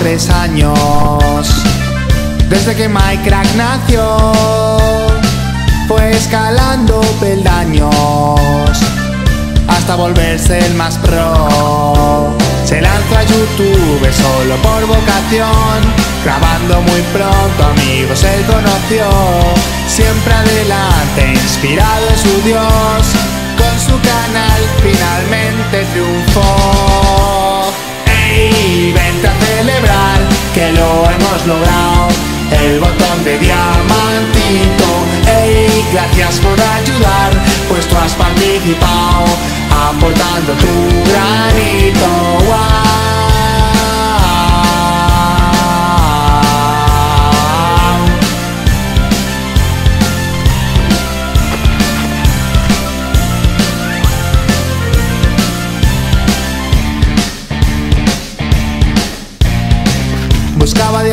tres años. Desde que Minecraft nació, fue escalando peldaños hasta volverse el más pro. Se lanzó a YouTube solo por vocación, grabando muy pronto amigos él conoció. Siempre adelante, inspirado en su Dios, con su canal finalmente triunfó. Hemos logrado, el botón de diamantito. ¡Ey! Gracias por ayudar, pues tú has participado, aportando tu granito.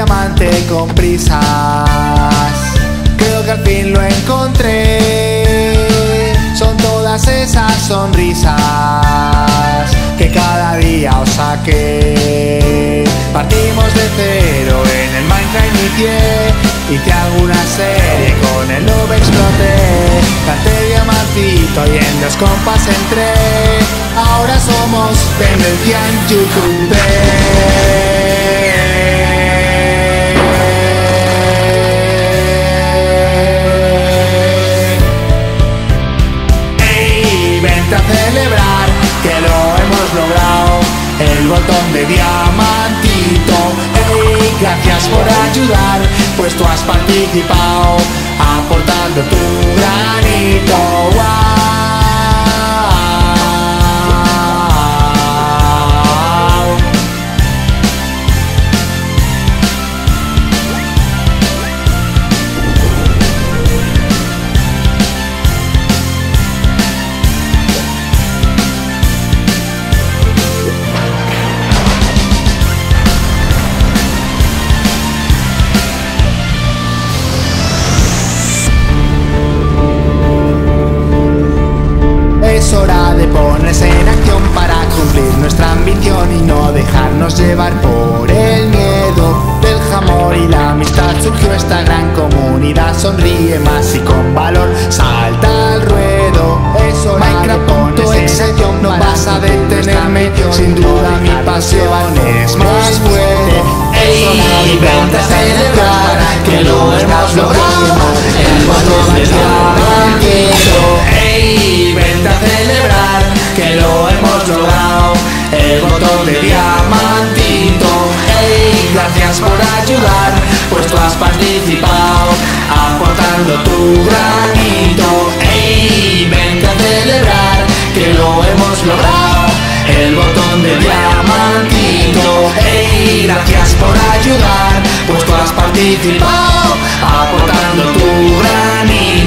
Diamante con prisas. Creo que al fin lo encontré. Son todas esas sonrisas que cada día os saqué. Partimos de cero en el Minecraft inicié. Hice alguna serie con el lobo exploté. Canté diamantito y en los compas entré. Ahora somos tendencia en YouTube. A celebrar que lo hemos logrado. El botón de diamantito. ¡Ey! Gracias por ayudar, pues tú has participado, aportando tu granito. Y no dejarnos llevar por el miedo del jamón y la amistad. Surgió esta gran comunidad, sonríe más y con valor salta al ruedo. Es hora Minecraft de ponerse en acción, no vas a detenerme. Sin duda mi pasión es más fuerte. Ey, vente a celebrar que lo hemos logrado. Pues tú has participado, aportando tu granito.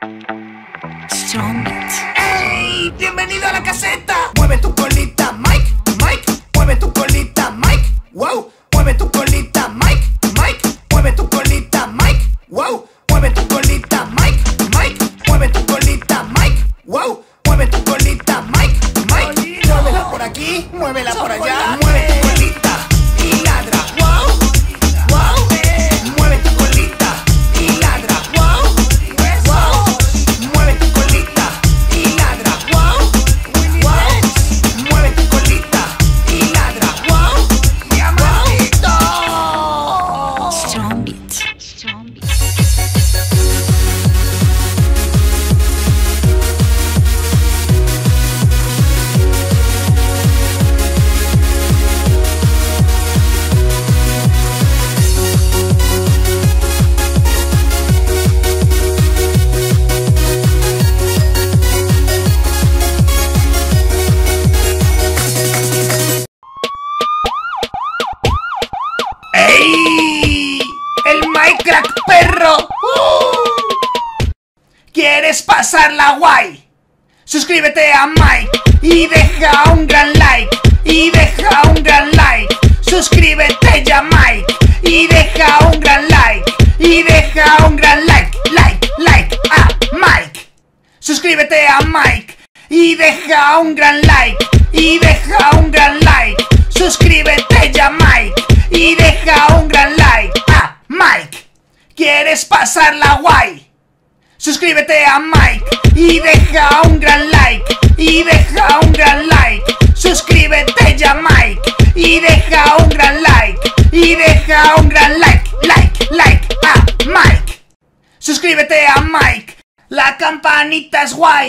Strong. ¡Ey! ¡Bienvenido a la caseta! Mueve tu colita, pasarla guay? Suscríbete a Mike y deja un gran like. Y deja un gran like. Suscríbete ya Mike y deja un gran like. Y deja un gran like, like, like a Mike. Suscríbete a Mike y deja un gran like. Y deja un gran like. Suscríbete ya Mike y deja un gran like a Mike. ¿Quieres pasarla guay? Suscríbete a Mike y deja un gran like. Y deja un gran like. Suscríbete ya Mike y deja un gran like. Y deja un gran like, like, like a Mike. Suscríbete a Mike. La campanita es guay.